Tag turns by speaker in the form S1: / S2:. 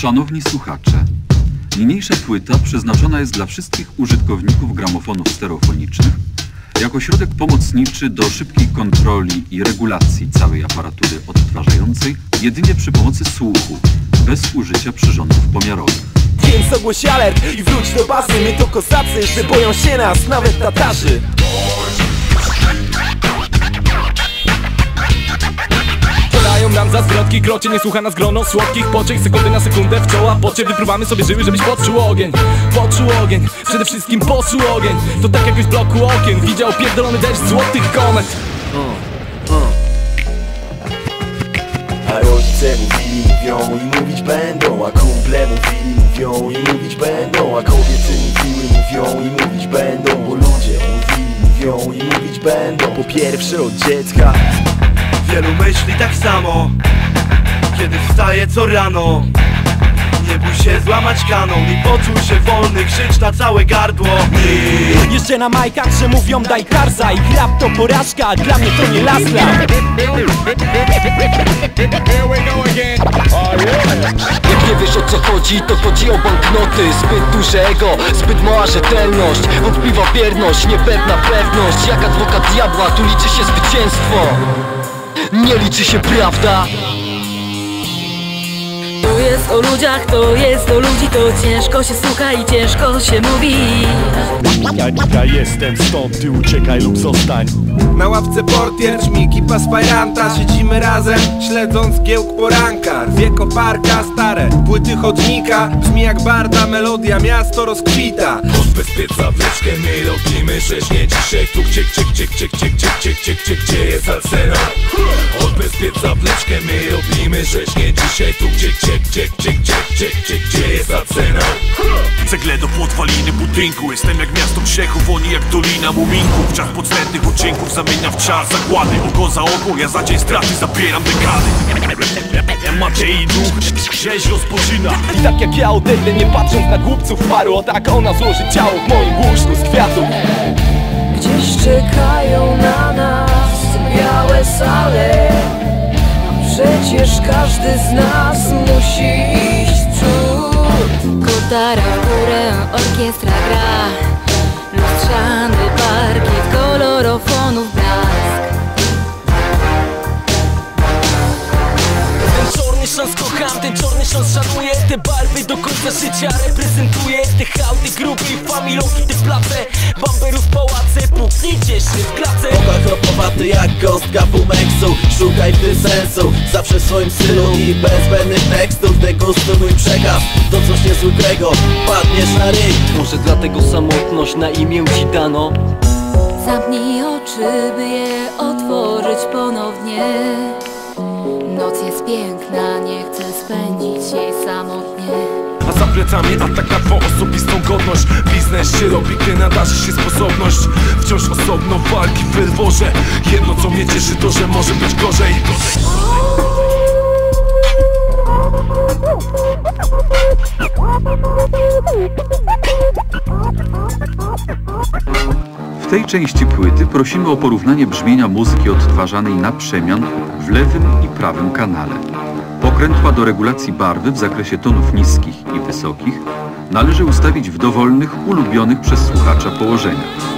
S1: Szanowni słuchacze, niniejsza płyta przeznaczona jest dla wszystkich użytkowników gramofonów stereofonicznych jako środek pomocniczy do szybkiej kontroli i regulacji całej aparatury odtwarzającej jedynie przy pomocy słuchu, bez użycia przyrządów pomiarowych.
S2: Więc ogłoś alert i wróć do bazy My to kozacy, że boją się nas nawet Tatarzy Podają nam za zwrotki, krocie nie słucha nas grono Słodkich poczek, sekundy na sekundę w czoła Pocie. Wypruwamy sobie żyły, żebyś poczuł ogień. Poczuł ogień, przede wszystkim poczuł ogień. To tak jakoś bloku okien. Widział pierdolony deszcz złotych komet.
S3: A rodzice mówili, mówią i mówić będą A kumple mówili, mówią i mówić będą A kobiety mówiły, mówią i mówić będą Bo ludzie mówili, mówią i mówić będą. Po pierwsze od dziecka
S4: Wielu myśli tak samo. Kiedy wstaje co rano Nie bój się złamać kanon I poczuł się wolny, krzycz na całe gardło.
S2: Jeszcze na majkach, że mówią daj karza I rap to porażka, a dla mnie to nie lasla
S5: Jak nie wiesz o co chodzi, to chodzi o banknoty. Zbyt duże ego, zbyt mała rzetelność. Wątpliwa bierność, niepewna pewność. Jak adwokat diabła, tu liczy się zwycięstwo Nie liczy się prawda
S6: jest o ludziach, to jest o ludzi To ciężko się słucha i ciężko się mówi
S7: Ja, ja jestem stąd, ty uciekaj lub zostań
S8: Na ławce portier, czmiki paspajanta Siedzimy razem, śledząc giełk poranka Rwie koparka, stare płyty chodnika Brzmi jak barda, melodia, miasto rozkwita
S9: Odbezpiecza wleczkę, my robimy rzeźnie dzisiaj tu gdzie, gdzie, gdzie, gdzie, gdzie, gdzie, gdzie, gdzie, gdzie, gdzie jest Alcena Odbezpiecza wleczkę, my robimy rzeźnie dzisiaj tu gdzie, gdzie, gdzie, gdzie, gdzie, gdzie, gdzie, gdzie jest Alcena
S10: Cegle do podwaliny budynku. Jestem jak miasto grzechów, oni jak dolina muminków Czas podstępnych odcinków zamienia w czas zakłady Oko za oko, ja za dzień straty zabieram dekady. Maciej duch, rzeź rozpoczyna
S2: I tak jak ja odejdę, nie patrząc na głupców paru O tak ona złoży ciało w moim łóżku z kwiatów
S6: Gdzieś czekają na nas białe sale A przecież każdy z nas
S2: kocham, ten czarny szans szanuję. Te barwy do końca życia reprezentuję. Te hałdy, grupy i familonki, te place. Bamberów, pałace, puknijcie się w klacę
S3: Oka kropowaty jak kostka bumeksu Szukaj w tym sensu, zawsze w swoim stylu I bez zbędnych tekstów degustuj mój przekaz. To coś niezwykłego, padniesz na ryj.
S5: Może dlatego samotność na imię ci dano?
S6: Zamknij oczy, by je otworzyć ponownie Noc jest piękna, nie chcę spędzić jej samotnie.
S7: A za plecami ataka po osobistą godność. Biznes się robi, gdy nadarzy się sposobność. Wciąż osobno walki w ferworze. Jedno co mnie cieszy to, że może być gorzej.
S1: W tej części płyty prosimy o porównanie brzmienia muzyki odtwarzanej na przemian w lewym i prawym kanale. Pokrętła do regulacji barwy w zakresie tonów niskich i wysokich należy ustawić w dowolnych, ulubionych przez słuchacza położeniach.